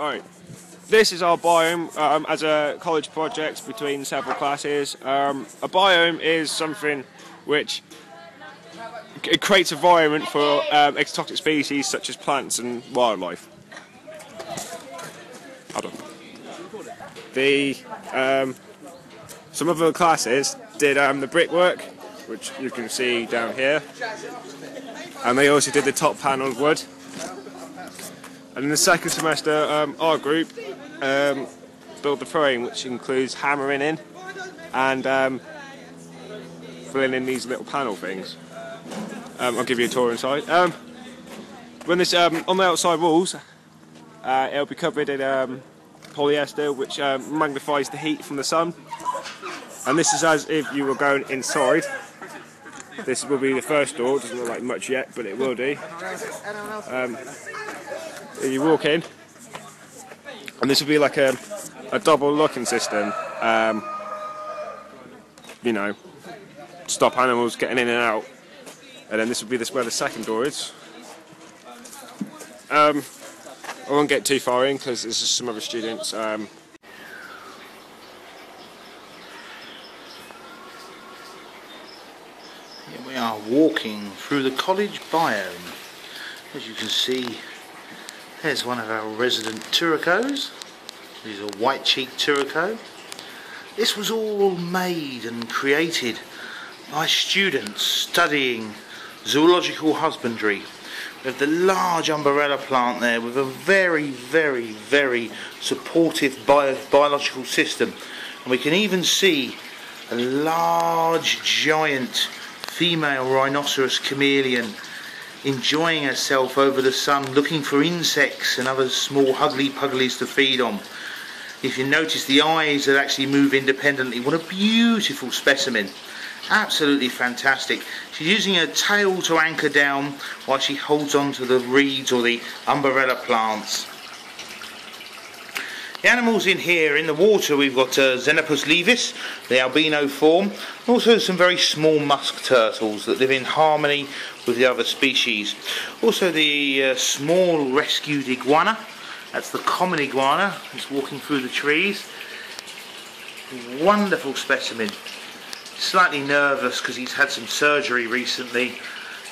Alright. This is our biome um, as a college project between several classes. Um, a biome is something which it creates environment for um, exotic species such as plants and wildlife. Hold on. The um, some of the classes did um, the brickwork, which you can see down here, and they also did the top panel of wood. And in the second semester, um, our group um, built the frame, which includes hammering in and um, filling in these little panel things. Um, I'll give you a tour inside. Um, when this um, on the outside walls, uh, it'll be covered in polyester, which magnifies the heat from the sun. And this is as if you were going inside. This will be the first door. It Doesn't look like much yet, but it will do. You walk in, and this will be like a, a double locking system. Um, you know, stop animals getting in and out. And then this will be this where the second door is. Um, I won't get too far in because there's just some other students. Um, Here we are walking through the college biome. As you can see, there's one of our resident turacos. This is a white-cheeked turaco. This was all made and created by students studying zoological husbandry. We have the large umbrella plant there with a very, very, very supportive bio biological system. And we can even see a large, giant female rhinoceros chameleon enjoying herself over the sun, looking for insects and other small huggly pugglies to feed on. If you notice the eyes that actually move independently, what a beautiful specimen. Absolutely fantastic. She's using her tail to anchor down while she holds on to the reeds or the umbrella plants. The animals in here, in the water, we've got uh, Xenopus laevis, the albino form, also some very small musk turtles that live in harmony with the other species. Also the uh, small rescued iguana, that's the common iguana, it's walking through the trees. Wonderful specimen. Slightly nervous because he's had some surgery recently.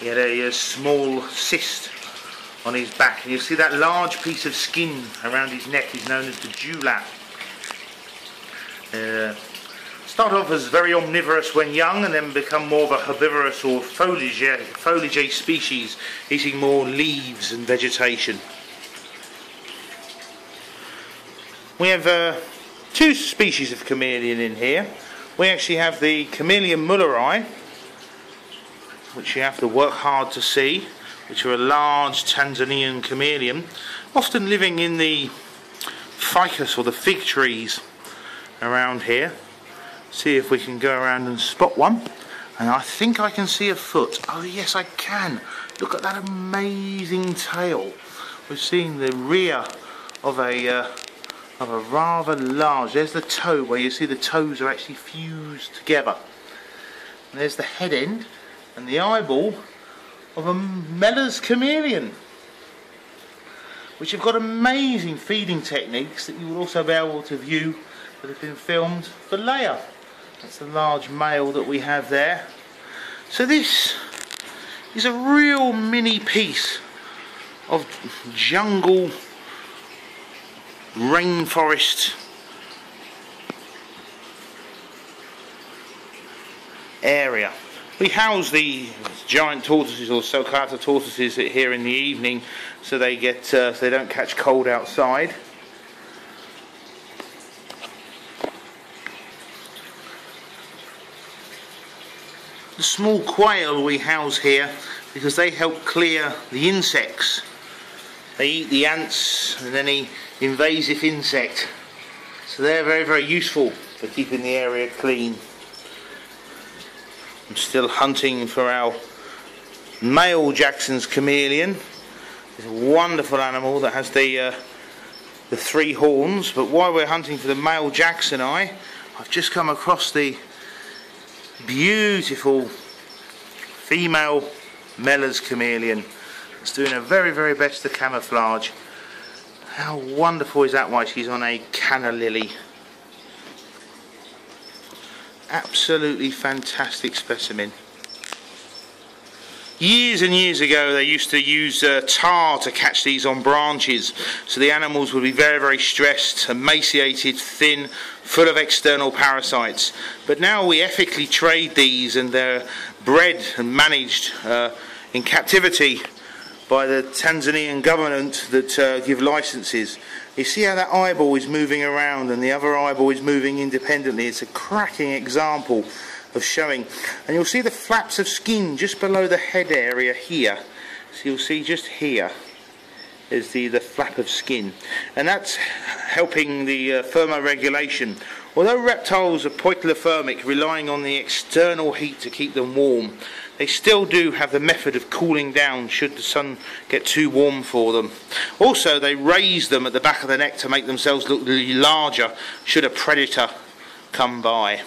He had a, a small cyst on his back and you'll see that large piece of skin around his neck is known as the dewlap. Uh, start off as very omnivorous when young and then become more of a herbivorous or foliage, foliage species eating more leaves and vegetation. We have uh, two species of chameleon in here. We actually have the Chameleon melleri, which you have to work hard to see, which are a large Tanzanian chameleon, often living in the ficus or the fig trees around here. See if we can go around and spot one. And I think I can see a foot. Oh yes I can. Look at that amazing tail. We're seeing the rear of a uh, of a rather large, there's the toe where you see the toes are actually fused together. And there's the head end and the eyeball of a Meller's chameleon which have got amazing feeding techniques that you will also be able to view that have been filmed for Leia. That's the large male that we have there. So this is a real mini piece of jungle rainforest area. We house the giant tortoises or sulcata tortoises here in the evening so they get uh, so they don't catch cold outside. The small quail we house here because they help clear the insects. They eat the ants and any invasive insect. So they're very, very useful for keeping the area clean. I'm still hunting for our male Jackson's chameleon. It's a wonderful animal that has the uh, the three horns. But while we're hunting for the male jacksonii, I've just come across the beautiful female Meller's chameleon. It's doing a very, very best to camouflage How wonderful is that while she's on a canna lily? Absolutely fantastic specimen. Years and years ago, they used to use uh, tar to catch these on branches, so the animals would be very, very stressed, emaciated, thin, full of external parasites. But now we ethically trade these, and they're bred and managed uh, in captivity by the Tanzanian government that uh, give licenses. You see how that eyeball is moving around and the other eyeball is moving independently. It's a cracking example of showing. And you'll see the flaps of skin just below the head area here. So you'll see just here is the, the flap of skin. And that's helping the uh, thermoregulation. Although reptiles are poikilothermic, relying on the external heat to keep them warm, they still do have the method of cooling down should the sun get too warm for them. Also, they raise them at the back of the neck to make themselves look larger should a predator come by.